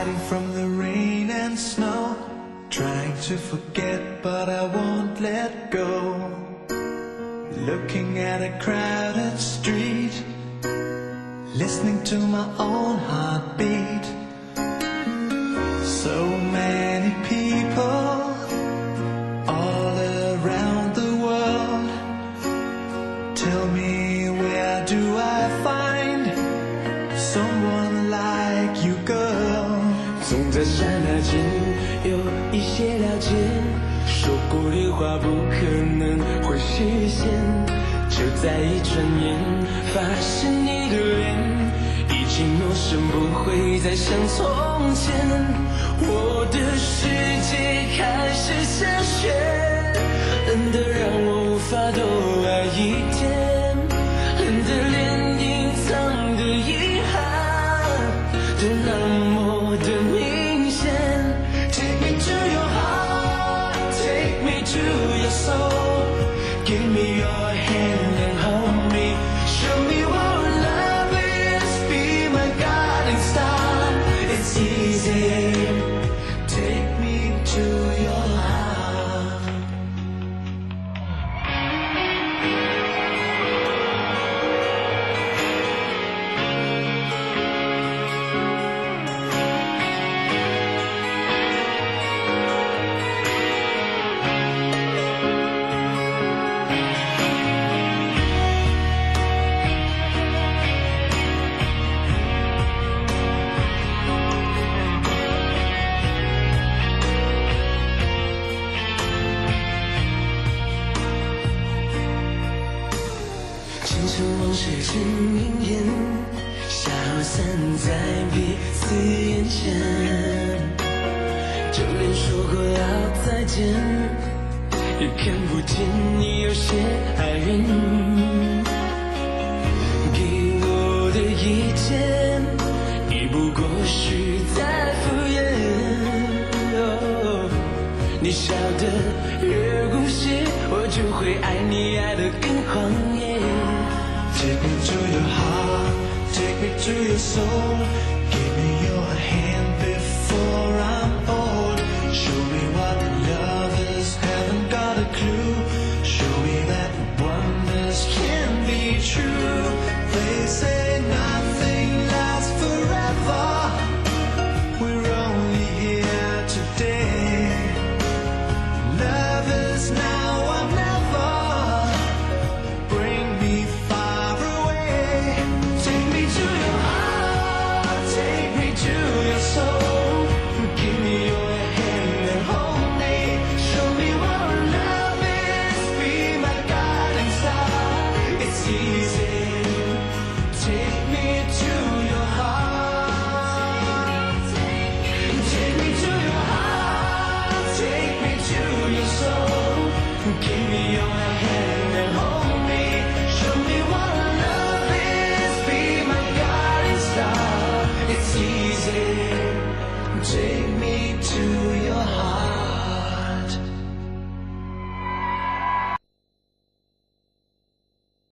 hiding from the rain and snow. Trying to forget, but I won't let go. Looking at a crowded street, listening to my own heartbeat. 在刹那间有一些了解，说过的话不可能会实现，就在一转眼，发现你的脸已经陌生，不会再像从前。我的世界开始下雪，冷得让我无法多爱一天，冷得连隐藏的遗憾都那么 easy. Take me to 尘往事成云烟，消散在彼此眼前。就连说过要再见，也看不见你有些爱人。给我的一切，已不过是在敷衍。哦你笑得，越无邪，我就会爱你爱得更狂野。Take me to your heart, take me to your soul. Give me your hand before I'm old. Show me what love is, haven't got a clue. Show me that wonders can be true. They say